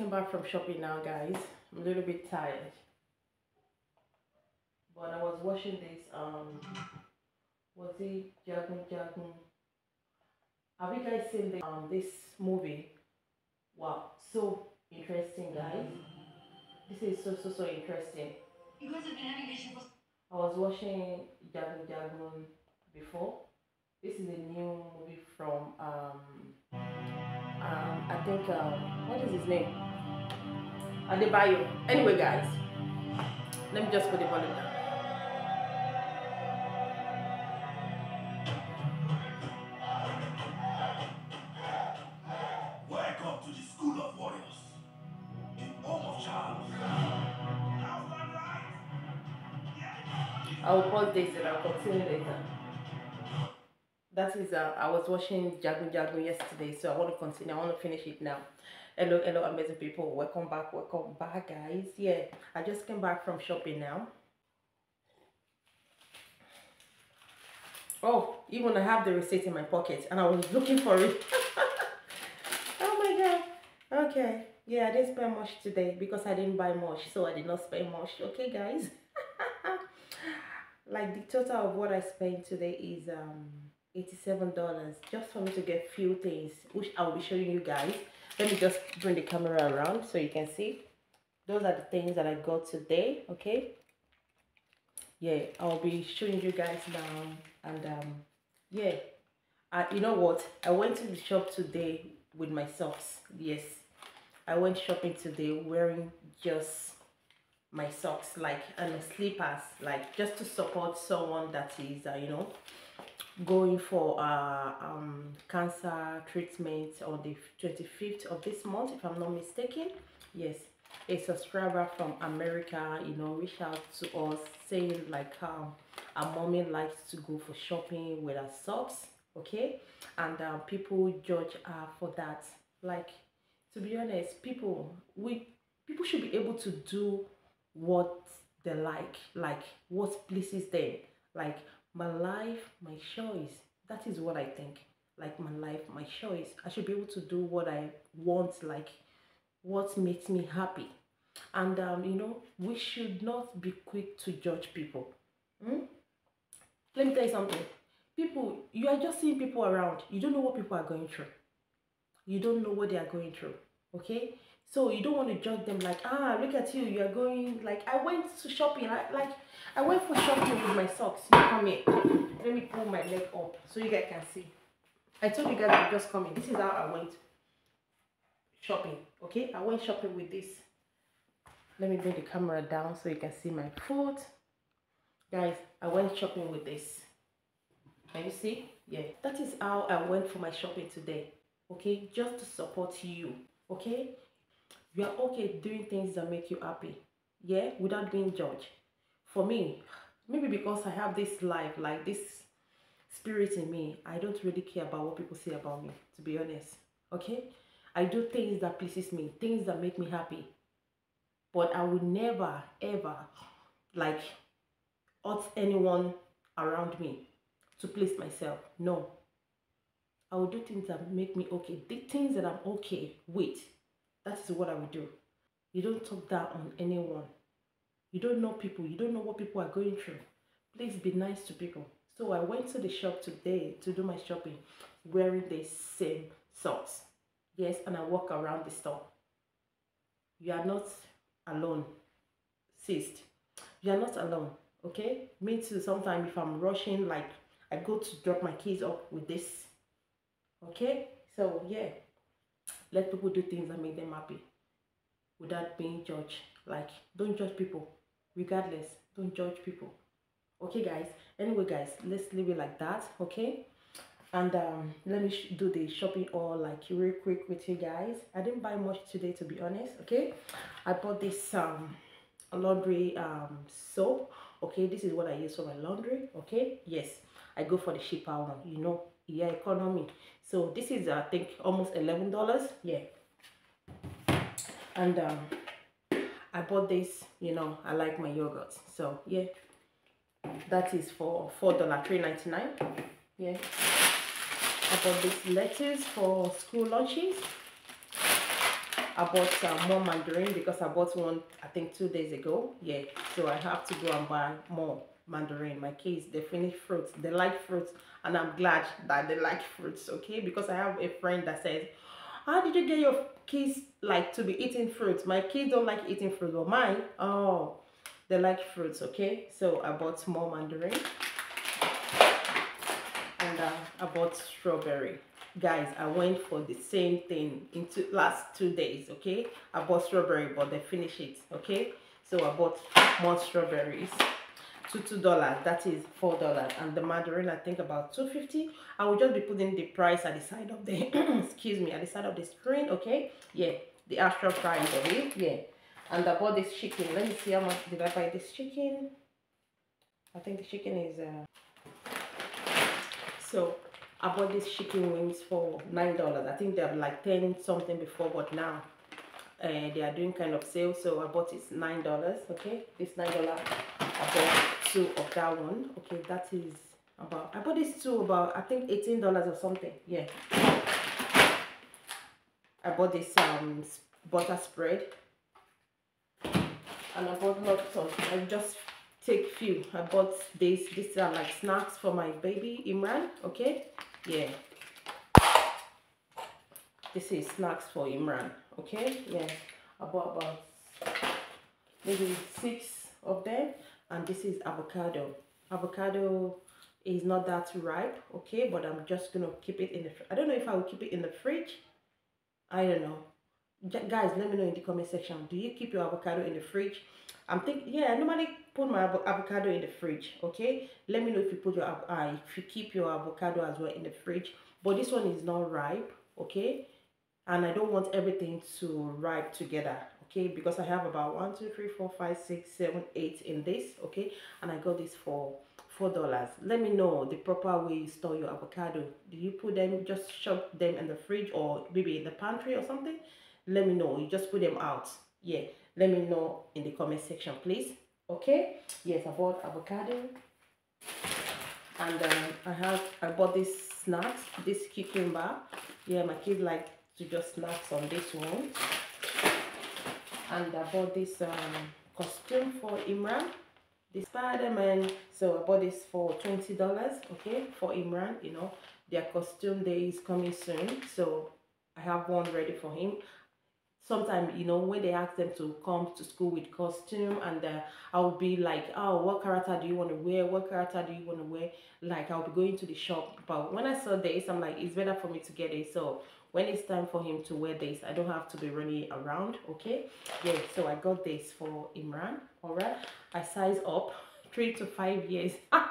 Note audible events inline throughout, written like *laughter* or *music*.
came back from shopping now, guys. I'm a little bit tired. But I was watching this, um, was it Jagun Jagun? Have you guys seen the, um, this movie? Wow, so interesting, guys. This is so, so, so interesting. I was watching Jagun Jagun before. This is a new movie from um, um I think um what is his name? Adebayo. Anyway guys, let me just put the volume down. Welcome to the School of Warriors, in home of I will pause this and I'll continue later. That is, uh, I was watching Jagun Jagun yesterday, so I want to continue. I want to finish it now. Hello, hello, amazing people. Welcome back, welcome back, guys. Yeah, I just came back from shopping now. Oh, even I have the receipt in my pocket and I was looking for it. *laughs* oh my god. Okay. Yeah, I didn't spend much today because I didn't buy much, so I did not spend much. Okay, guys. *laughs* like the total of what I spent today is um $87 just for me to get few things which I'll be showing you guys. Let me just bring the camera around so you can see. Those are the things that I got today, okay? Yeah, I'll be showing you guys now and um yeah. Uh, you know what? I went to the shop today with my socks. Yes. I went shopping today wearing just my socks like and slippers like just to support someone that is uh, you know going for uh um cancer treatment on the 25th of this month if i'm not mistaken. Yes a subscriber from america you know reached out to us saying like um a mommy likes to go for shopping with her socks okay? And um, people judge her for that. Like to be honest people we people should be able to do what they like like what pleases them. Like my life my choice. That is what i think. Like my life my choice. I should be able to do what i want like what makes me happy. And um you know we should not be quick to judge people. Hmm? let me tell you something. People you are just seeing people around. You don't know what people are going through. You don't know what they are going through okay so you don't want to judge them like ah look at you you are going like i went to shopping I, like i went for shopping with my socks you come here. Let me pull my leg up so you guys can see. I told you guys i'm just coming this is how i went shopping okay? I went shopping with this. Let me bring the camera down so you can see my foot. Guys i went shopping with this. Can you see? Yeah. That is how i went for my shopping today okay? Just to support you okay you are okay doing things that make you happy yeah without being judged. For me maybe because i have this life like this spirit in me i don't really care about what people say about me to be honest okay? I do things that pleases me things that make me happy. But i will never ever like hurt anyone around me to please myself no. I will do things that make me okay the things that i'm okay with that is what I will do. You don't talk down on anyone. You don't know people. You don't know what people are going through. Please be nice to people. So I went to the shop today to do my shopping wearing the same socks. Yes, and I walk around the store. You are not alone, sis. You are not alone, okay? Me too, sometimes if I'm rushing, like I go to drop my keys off with this. Okay? So, yeah let people do things that make them happy without being judged. Like don't judge people. Regardless don't judge people. Okay guys. Anyway guys let's leave it like that okay? And um let me do the shopping all like real quick with you guys. I didn't buy much today to be honest okay? I bought this um laundry um soap okay? This is what i use for my laundry okay? Yes i go for the cheaper one you know? Yeah economy so this is i think almost 11 dollars. Yeah. And um i bought this you know i like my yogurt. So yeah. That is for four dollar 3.99 yeah. I bought this lettuce for school lunches. I bought uh, more mandarin because I bought one I think two days ago. Yeah, so I have to go and buy more mandarin. My kids they finish fruits. They like fruits, and I'm glad that they like fruits. Okay, because I have a friend that says, "How did you get your kids like to be eating fruits?" My kids don't like eating fruit, but mine, oh, they like fruits. Okay, so I bought more mandarin, and uh, I bought strawberry guys i went for the same thing in two last two days okay i bought strawberry but they finish it okay so i bought more strawberries two two dollars that is four dollars and the mandarin i think about 250 i will just be putting the price at the side of the *clears throat* excuse me at the side of the screen okay yeah the actual price of it yeah and i bought this chicken let me see how much did i buy this chicken i think the chicken is uh so I bought these chicken wings for nine dollars. I think they're like ten something before, but now uh, they are doing kind of sale. So I bought it nine dollars. Okay, this nine dollar. I bought two of that one. Okay, that is about. I bought this two about I think eighteen dollars or something. Yeah. I bought this um butter spread, and I bought lots of. I just take few. I bought this. These are like snacks for my baby Imran. Okay yeah this is snacks for Imran okay yeah I bought about maybe six of them and this is avocado. Avocado is not that ripe okay but I'm just gonna keep it in the I don't know if I will keep it in the fridge. I don't know. Guys let me know in the comment section. Do you keep your avocado in the fridge? I'm thinking yeah normally put my avocado in the fridge okay? Let me know if you put your uh, if you keep your avocado as well in the fridge. But this one is not ripe okay? And i don't want everything to ripe together okay because i have about one two three four five six seven eight in this okay and i got this for four dollars. Let me know the proper way you store your avocado. Do you put them just shove them in the fridge or maybe in the pantry or something? Let me know. You just put them out. Yeah. Let me know in the comment section please. Okay? Yes i bought avocado. And um, i have i bought this snacks this cucumber. Yeah my kids like to just snacks on this one and i bought this um, costume for imran. The spider-man so i bought this for 20 dollars okay for imran you know. Their costume day is coming soon so i have one ready for him. Sometimes you know when they ask them to come to school with costume and uh, i'll be like oh what character do you want to wear? What character do you want to wear? Like i'll be going to the shop but when i saw this i'm like it's better for me to get it. So when it's time for him to wear this i don't have to be running around okay? Yeah so i got this for imran all right i size up *laughs* three to five years. *laughs*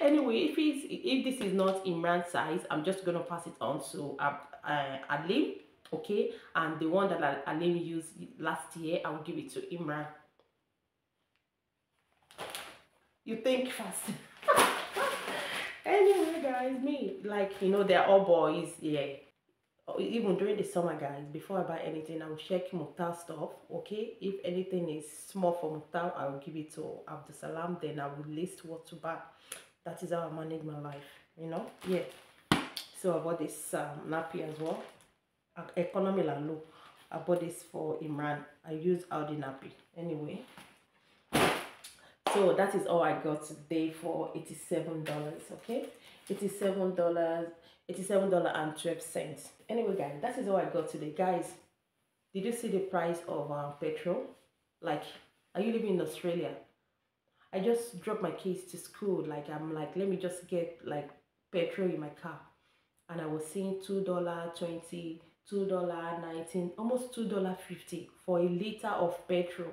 Anyway if he's if this is not imran size i'm just gonna pass it on to uh, uh, okay? And the one that Alim used last year I will give it to Imran. You think fast. *laughs* Anyway guys me like you know they're all boys yeah even during the summer guys before I buy anything I will check Mukhtar stuff okay? If anything is small for Mukhtar I will give it to Abdul Salam then I will list what to buy. That is how I manage my life you know? Yeah. So I bought this um, nappy as well. Economy low. I bought this for imran. I use Aldi nappy. Anyway. So that is all i got today for 87 dollars okay? 87 dollars 87 dollar and 12 cents. Anyway guys that is all i got today. Guys did you see the price of uh, petrol? Like are you living in australia? I just dropped my kids to school. Like i'm like let me just get like petrol in my car. And i was seeing two dollar 20 two dollar nineteen almost two dollar fifty for a liter of petrol.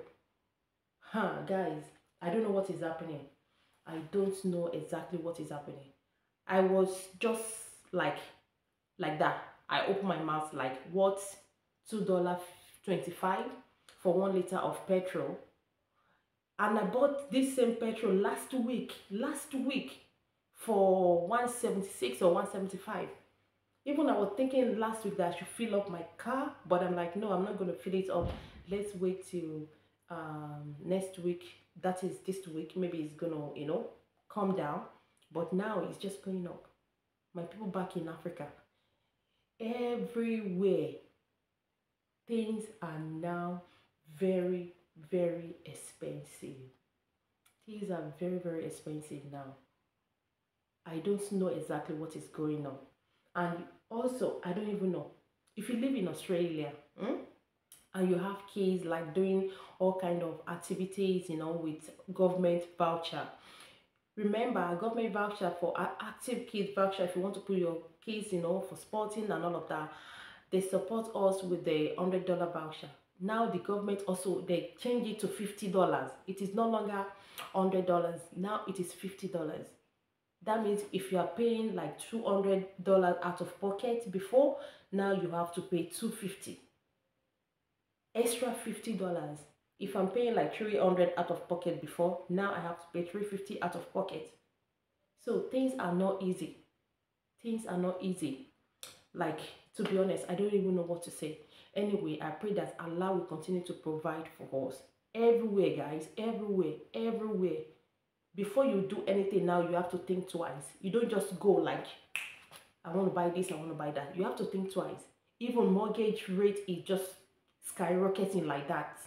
Huh guys i don't know what is happening. I don't know exactly what is happening. I was just like like that i open my mouth like what two dollar 25 for one liter of petrol and i bought this same petrol last week last week for 176 or 175 even I was thinking last week that I should fill up my car, but I'm like, no, I'm not going to fill it up. Let's wait till um, next week. That is this week. Maybe it's to, you know, calm down. But now it's just going up. My people back in Africa, everywhere, things are now very very expensive. Things are very very expensive now. I don't know exactly what is going on. And also i don't even know. If you live in australia hmm, and you have kids like doing all kind of activities you know with government voucher remember government voucher for active kids voucher if you want to put your kids you know for sporting and all of that they support us with the hundred dollar voucher. Now the government also they change it to fifty dollars. It is no longer hundred dollars. Now it is fifty dollars. That means if you are paying like two hundred dollars out of pocket before now you have to pay two fifty. Extra fifty dollars if i'm paying like 300 out of pocket before now i have to pay 350 out of pocket. So things are not easy. Things are not easy. Like to be honest i don't even know what to say. Anyway i pray that allah will continue to provide for us. Everywhere guys everywhere everywhere. Before you do anything now you have to think twice. You don't just go like i want to buy this i want to buy that. You have to think twice. Even mortgage rate is just skyrocketing like that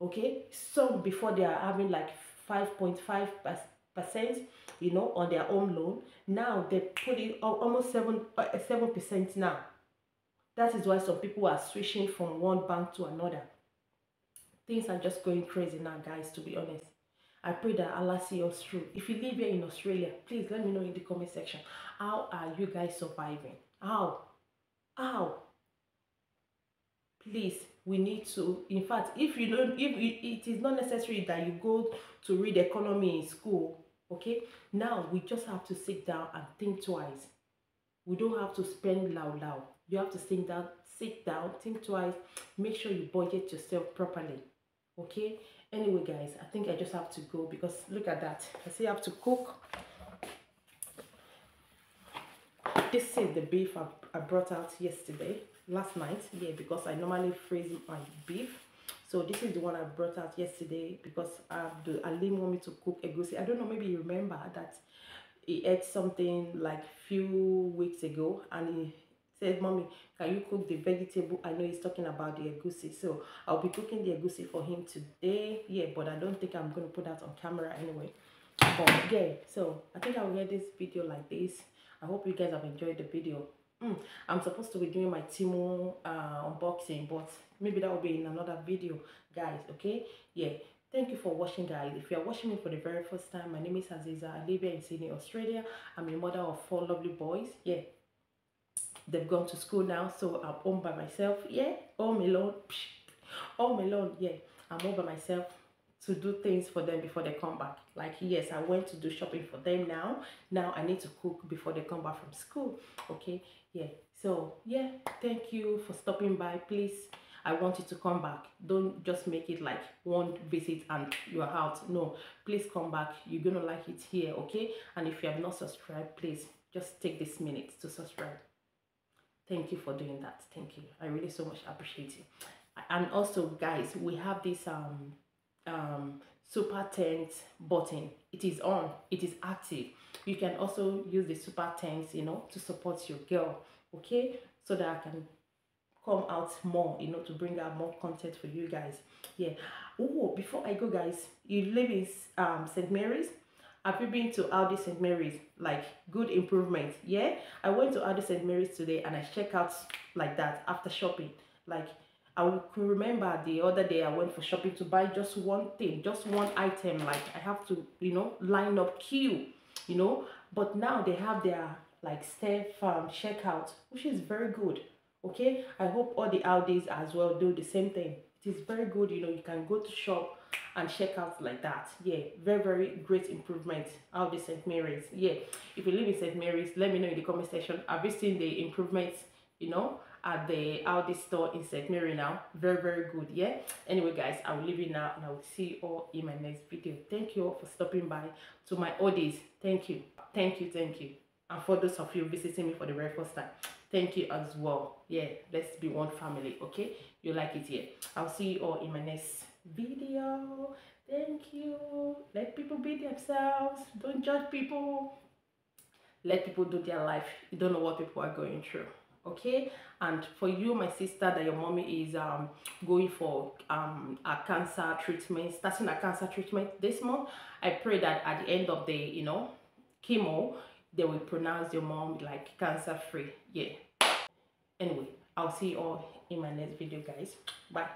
okay? Some before they are having like 5.5 percent you know on their own loan now they put it almost 7 uh, 7 percent now. That is why some people are switching from one bank to another. Things are just going crazy now guys to be honest. I pray that allah see us through. If you live here in australia please let me know in the comment section. How are you guys surviving? How? How? Please we need to in fact if you don't if it is not necessary that you go to read economy in school okay? Now we just have to sit down and think twice. We don't have to spend loud loud you have to sit down sit down think twice. Make sure you budget yourself properly okay? Anyway guys i think i just have to go because look at that. I still have to cook. This is the beef I, I brought out yesterday last night yeah because i normally freeze my beef. So this is the one i brought out yesterday because the alim want me to cook egusi. I don't know maybe you remember that he ate something like few weeks ago and he said mommy can you cook the vegetable? I know he's talking about the egusi so i'll be cooking the egusi for him today. Yeah but i don't think i'm going to put that on camera anyway. But yeah so i think i'll get this video like this. I hope you guys have enjoyed the video mm, i'm supposed to be doing my Temu uh unboxing but maybe that will be in another video guys okay? Yeah thank you for watching guys. If you are watching me for the very first time my name is aziza i live here in sydney australia. I'm a mother of four lovely boys. Yeah they've gone to school now so i'm home by myself. Yeah home alone. Home alone yeah. I'm all by myself to do things for them before they come back. Like yes i went to do shopping for them now. Now i need to cook before they come back from school. Okay? Yeah. So yeah thank you for stopping by. Please i want you to come back. Don't just make it like one visit and you're out. No. Please come back. You're gonna like it here okay? And if you have not subscribed please just take this minute to subscribe. Thank you for doing that. Thank you. I really so much appreciate it and also guys we have this um um super thanks button it is on it is active you can also use the super thanks you know to support your girl okay so that i can come out more you know to bring out more content for you guys yeah oh before i go guys you live in um st mary's have you been to Aldi St. Mary's? Like good improvement. Yeah. I went to Aldi St. Mary's today and I check out like that after shopping. Like I could remember the other day I went for shopping to buy just one thing, just one item. Like I have to, you know, line up queue, you know. But now they have their like step um, checkout, which is very good. Okay. I hope all the Aldis as well do the same thing. It is very good. You know, you can go to shop and check out like that yeah very very great improvement the st mary's yeah if you live in st mary's let me know in the comment section have you seen the improvements you know at the Aldi store in St. Mary now. Very, very good. Yeah. Anyway, guys, I will leave you now and I will see you all in my next video. Thank you all for stopping by to my audience. Thank you. Thank you. Thank you. And for those of you visiting me for the very first time, thank you as well. Yeah, let's be one family. Okay. You like it here. I'll see you all in my next video. Thank you. Let people be themselves. Don't judge people. Let people do their life. You don't know what people are going through. Okay? And for you my sister that your mommy is um going for um a cancer treatment starting a cancer treatment this month i pray that at the end of the you know chemo they will pronounce your mom like cancer free yeah. Anyway i'll see you all in my next video guys. Bye